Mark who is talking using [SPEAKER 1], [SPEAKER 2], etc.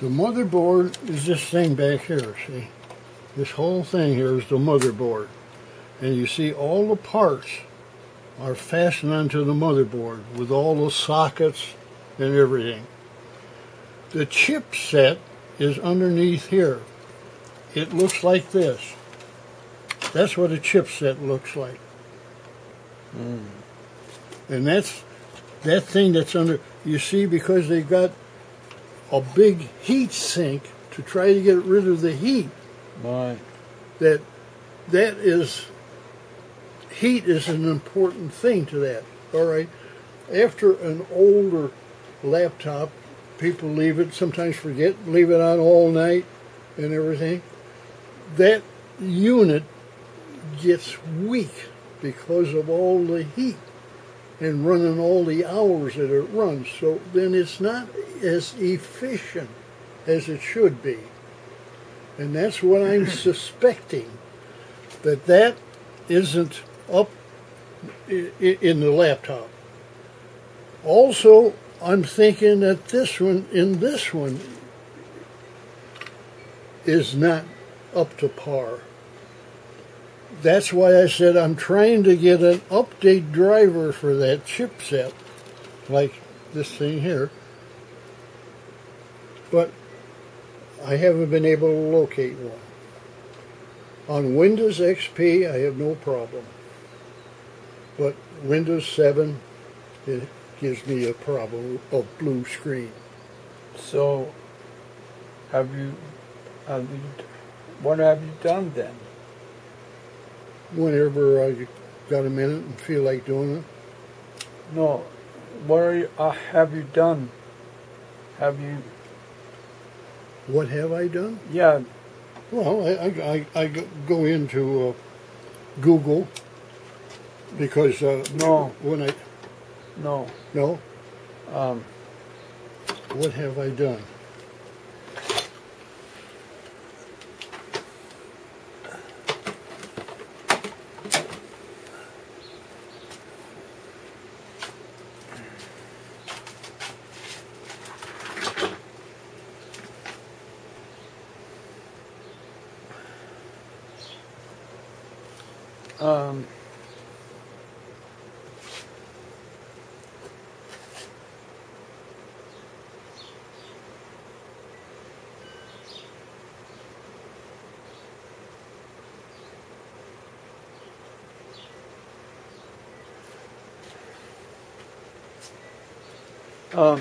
[SPEAKER 1] The motherboard is this thing back here, see? This whole thing here is the motherboard. And you see all the parts are fastened onto the motherboard with all the sockets and everything. The chipset is underneath here. It looks like this. That's what a chipset looks like. Hmm. And that's that thing that's under, you see, because they've got a big heat sink to try to get rid of the heat,
[SPEAKER 2] Right.
[SPEAKER 1] that that is, heat is an important thing to that. All right. After an older laptop, people leave it, sometimes forget, leave it on all night and everything. That unit gets weak because of all the heat and running all the hours that it runs. So then it's not as efficient as it should be. And that's what I'm suspecting that that isn't up in the laptop. Also, I'm thinking that this one, in this one, is not up to par. That's why I said I'm trying to get an update driver for that chipset, like this thing here. But I haven't been able to locate one. On Windows XP, I have no problem. But Windows 7, it gives me a problem of blue screen.
[SPEAKER 2] So, have you, have you, what have you done then?
[SPEAKER 1] Whenever I got a minute and feel like doing it,
[SPEAKER 2] No, what are you, uh, have you done? Have you,
[SPEAKER 1] what have I done?
[SPEAKER 2] yeah,
[SPEAKER 1] Well, I, I, I, go into uh, Google because uh,
[SPEAKER 2] No.
[SPEAKER 1] when I
[SPEAKER 2] no,
[SPEAKER 1] no,
[SPEAKER 2] um,
[SPEAKER 1] what have I done?
[SPEAKER 2] Um, um,